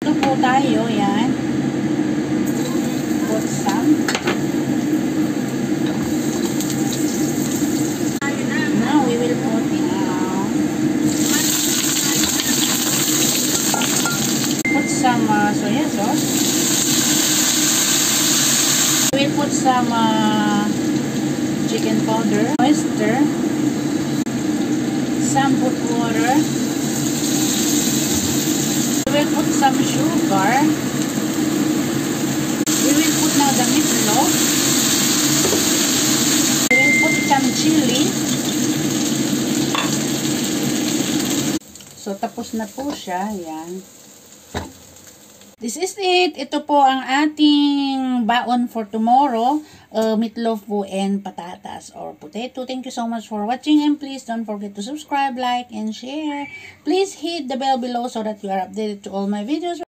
Ito po tayo, yan. Put. Now, we will put now. Put some uh, soya sauce. We will put some uh, chicken powder, oyster, some put water. Put some sugar. We will put now the meatloaf. We will put some chili. So, tapos na po siya. Yan. This is it. Ito po ang ating baon for tomorrow. Uh, meatloaf po and patatas or potato. Thank you so much for watching and please don't forget to subscribe, like, and share. Please hit the bell below so that you are updated to all my videos.